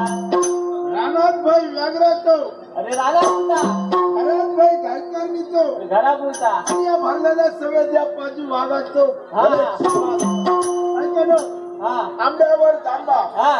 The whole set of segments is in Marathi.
रानात भाई व्याघ्रातो अरे राजा पुरता घरात भाई घालकारनीचो घरा पुरता आणि या भरलेल्या सगळ्या बाजू वागाचो हा. ऐकलो हा. आंब्यावर तांबा. हा.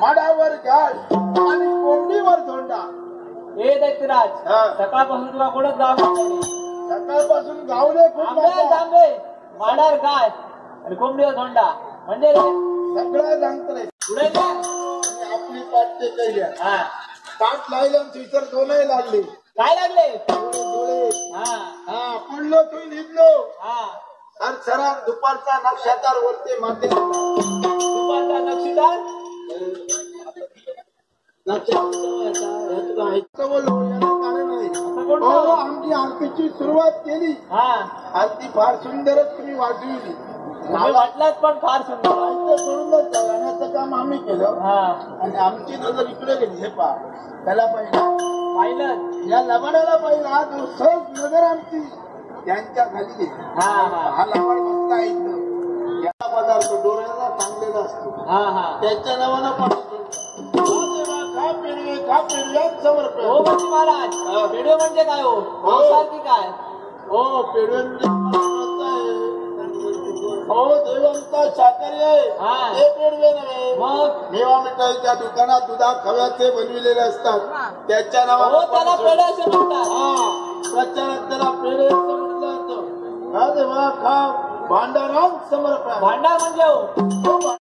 माडावर घाल आणि कोंबडीवर धोंडा हे दैत्यराज हा. सकाळपासून तुला कुठं जाम सकाळपासून गावले आंबे. तांबे माडार काय आणि कोंबडीवर धोंडा. म्हणजे सगळं सांगतले पुढे आपली पाठ ते कैल्या हा. पाठ लायले आणि तिसर दोनही लागले. काय लागले? डोळे हा. हा पडलो तू निघलो. हा. सर सरा दुपारचा नक्षत्रार वरते माते दुपारचा नक्षीदार नक्षत्र बोललो याला कारण आहे असं कोण हो आमची आरतीची सुरुवात केली. हा. आरती फार सुंदरच तुम्ही वाजविली. वाटलात पण फार सुंदर. सोडूनच गाण्याचं काम आम्ही केलं. हा. आणि आमची नजर इकडे गेली. हे पा त्याला पाहिला. पाहिलं या लबाडाला पाहिला तो सहज नजर आमची त्यांच्या खाली. हा लबाड बसला इथं या पदार्थ डोळ्याला चांगलेला असतो. हा हा. त्याच्या नावानं पडतो हो बंटी महाराज व्हिडिओ म्हणजे काय हो? मांसाहार की काय? हो पेडवे हो देवांचा शाकाहारी आहे. हा. ते पेडवे नव्हे. मग? मेवा मिठाईच्या दुकानात दुधा खव्याचे बनविलेले असतात. त्याच्या हो नावानं त्याला पण पेढे असे म्हणतात. हा. प्रचारात त्याला पेढे असं म्हटलं जातं. खा देवा खा. भांडारात समर्पण. भांडार म्हणजे हो. हो,